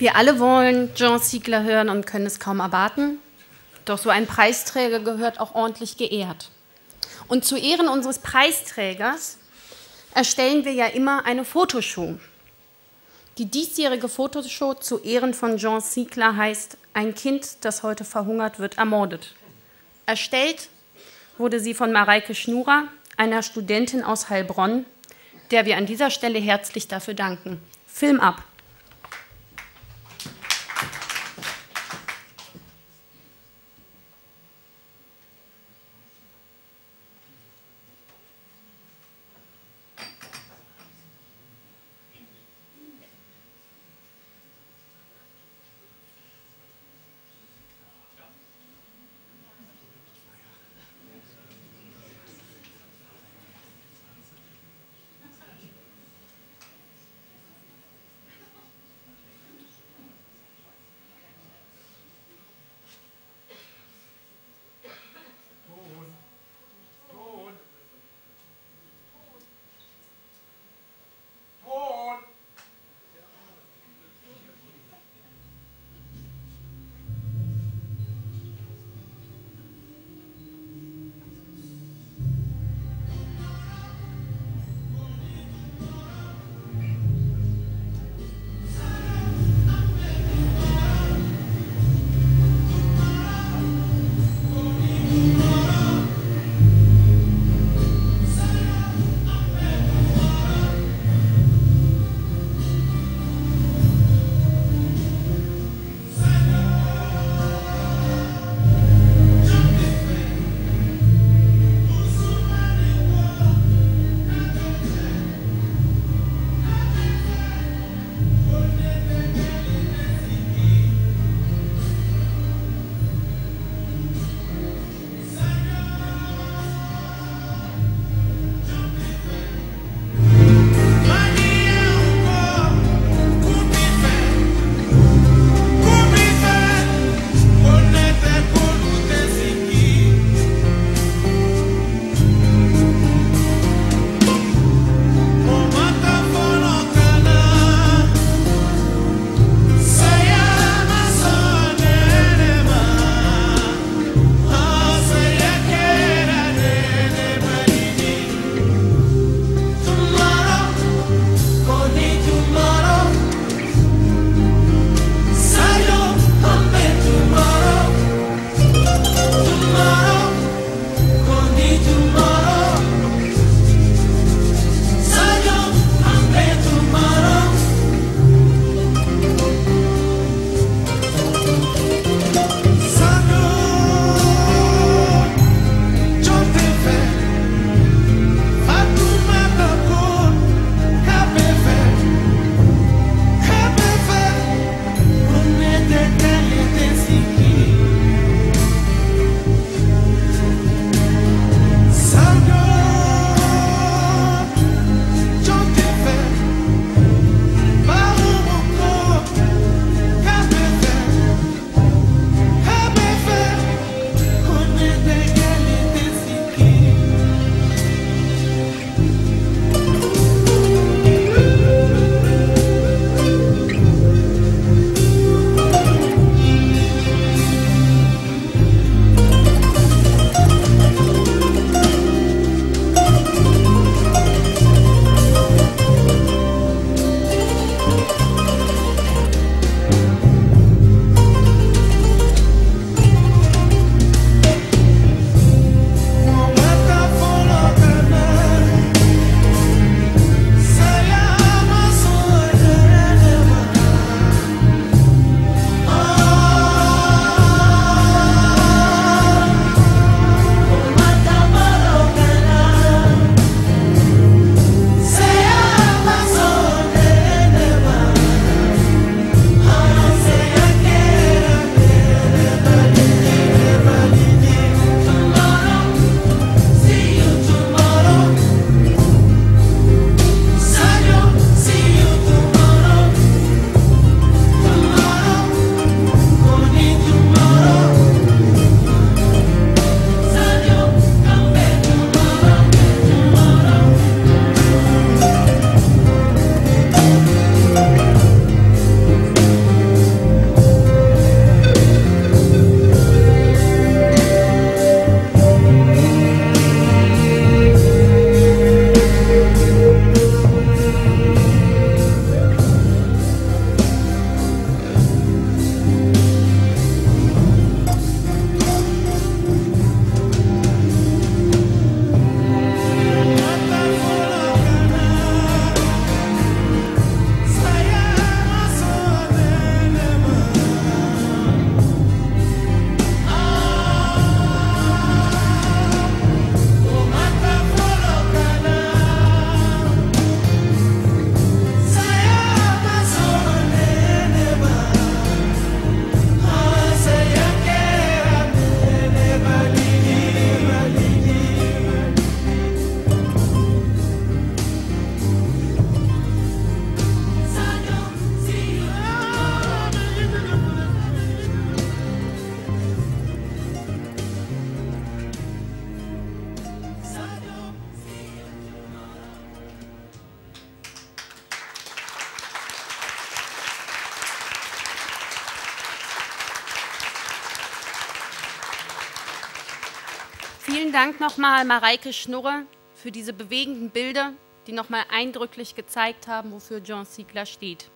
Wir alle wollen Jean Siegler hören und können es kaum erwarten. Doch so ein Preisträger gehört auch ordentlich geehrt. Und zu Ehren unseres Preisträgers erstellen wir ja immer eine Fotoshow. Die diesjährige Fotoshow zu Ehren von Jean Siegler heißt Ein Kind, das heute verhungert, wird ermordet. Erstellt wurde sie von Mareike Schnurer, einer Studentin aus Heilbronn, der wir an dieser Stelle herzlich dafür danken. Film ab. Vielen Dank nochmal, Mareike Schnurre, für diese bewegenden Bilder, die nochmal eindrücklich gezeigt haben, wofür John Siegler steht.